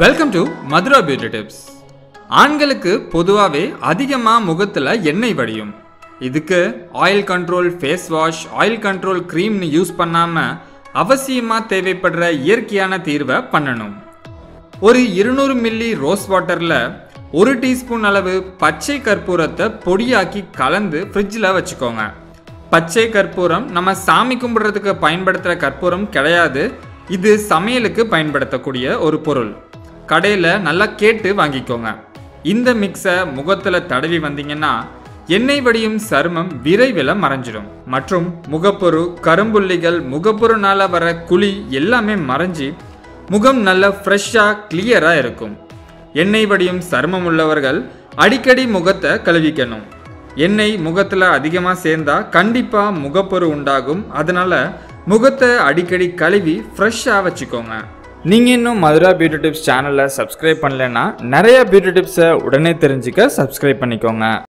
Welcome to Madhura beauty tips ஆண்களுக்கு பொதுவாகவே அதிகமாக முகத்தில் எண்ணெய் வடியும். இதுக்கு oil control face wash oil control க்ரீம்னு use பண்ணாமல் அவசியமாக தேவைப்படுற இயற்கையான தீர்வை பண்ணணும். ஒரு இருநூறு மில்லி ரோஸ் வாட்டரில் ஒரு டீஸ்பூன் அளவு பச்சை கற்பூரத்தை பொடியாக்கி கலந்து ஃப்ரிட்ஜில் வச்சுக்கோங்க. பச்சை கற்பூரம் நம்ம சாமி கும்பிட்றதுக்கு பயன்படுத்துகிற கற்பூரம் கிடையாது. இது சமையலுக்கு பயன்படுத்தக்கூடிய ஒரு பொருள். கடையில் நல்லா கேட்டு வாங்கிக்கோங்க. இந்த மிக்ஸை முகத்தில் தடவி வந்தீங்கன்னா எண்ணெய் வடியும் சருமம் விரைவில் மறைஞ்சிடும். மற்றும் முகப்பொரு கரும்புள்ளிகள் முகப்பொருனால வர குழி எல்லாமே மறைஞ்சி முகம் நல்ல ஃப்ரெஷ்ஷாக கிளியராக இருக்கும். எண்ணெய் வடியும் சருமம் உள்ளவர்கள் அடிக்கடி முகத்தை கழுவிக்கணும். எண்ணெய் முகத்தில் அதிகமாக சேர்ந்தா கண்டிப்பாக முகப்பொரு உண்டாகும். அதனால முகத்தை அடிக்கடி கழுவி ஃப்ரெஷ்ஷாக வச்சுக்கோங்க. நீங்கள் இன்னும் மதுரா பியூட்டி டிப்ஸ் சேனலை சப்ஸ்கிரைப் பண்ணலைன்னா நிறைய பியூட்டி டிப்ஸை உடனே தெரிஞ்சுக்க சப்ஸ்கிரைப் பண்ணிக்கோங்க.